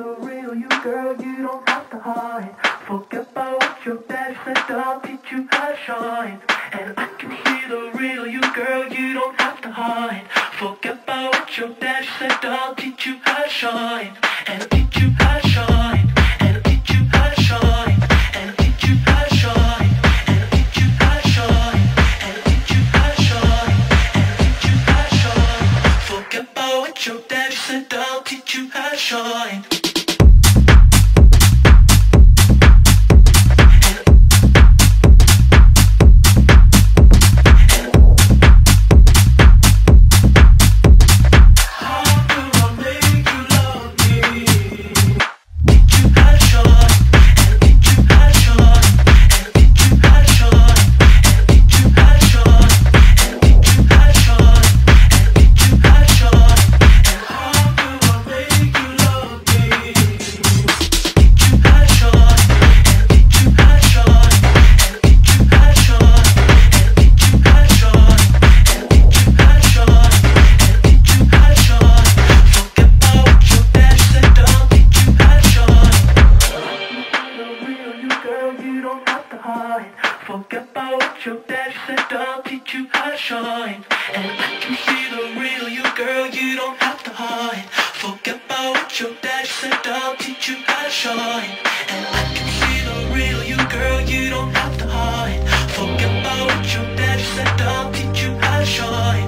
the real you, girl, you don't have to hide. Forget about what your dad said, I'll teach you how to shine. And I can see the real you, girl, you don't have to hide. Forget about what your dad said, I'll teach you how to shine. And teach you how to shine. And teach you how to shine. And teach you how to shine. Your dad said, I'll teach you how to shine. About your dad said, I'll teach you how to shine. And I can see the real you, girl, you don't have to hide. Forget about what your dad I'll teach you how to shine. And I can see the real you, girl, you don't have to hide. Forget about what your dad teach you shine.